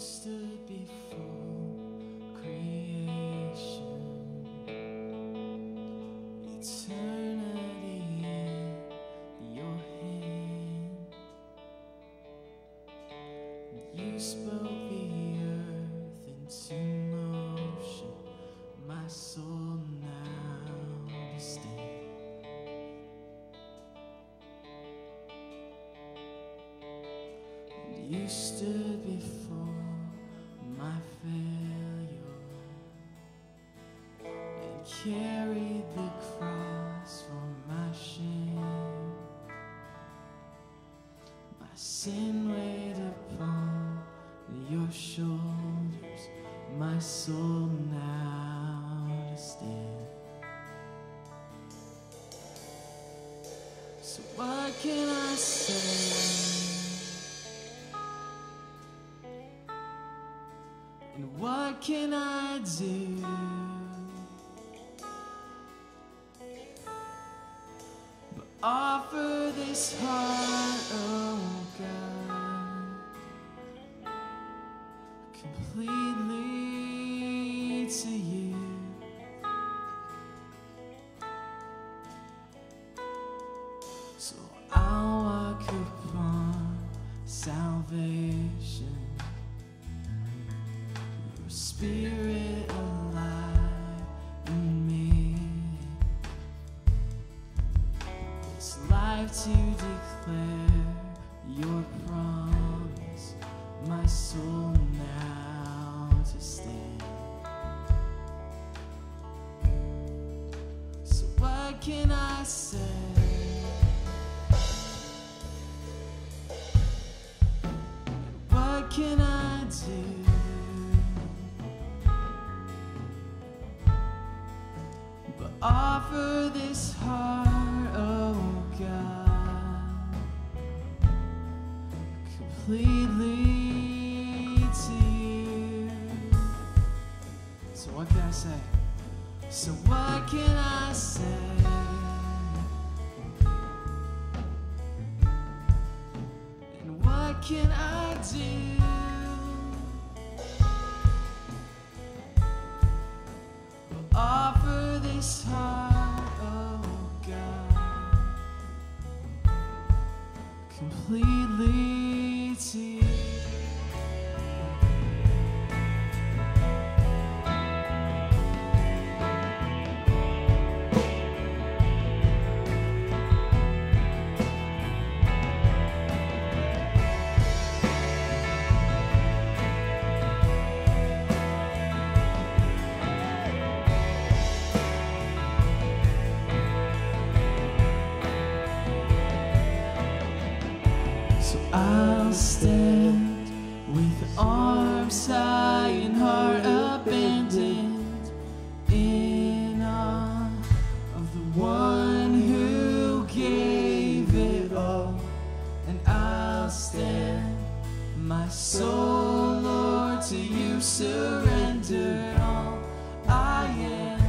stood before creation, eternity in your hand. You spoke the earth into motion, my soul now to stand. And you stood before my failure and carried the cross for my shame. My sin weighed upon your shoulders, my soul now to stand. So what can I say? What can I do? But offer this heart, oh God, completely to you. So I'll walk upon salvation. To declare your promise, my soul now to stand. So what can I say? What can I do? Offer this heart, oh God, completely to you. So what can I say? So what can I say? And what can I do? This heart, God, completely I'll stand with arms high and heart abandoned in awe of the one who gave it all. And I'll stand, my soul, Lord, to you surrender all I am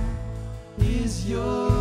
is yours.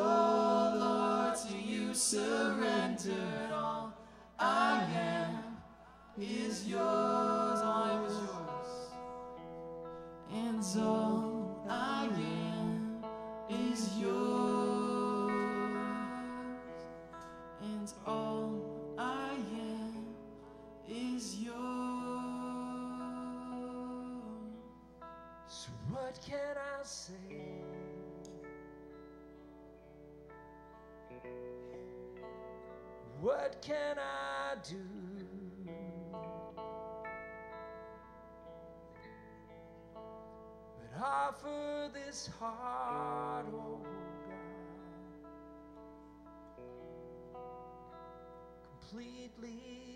is yours, I am yours. And all I am is yours. And all I am is yours. So what can I say? What can I do? Offer this heart, oh God, completely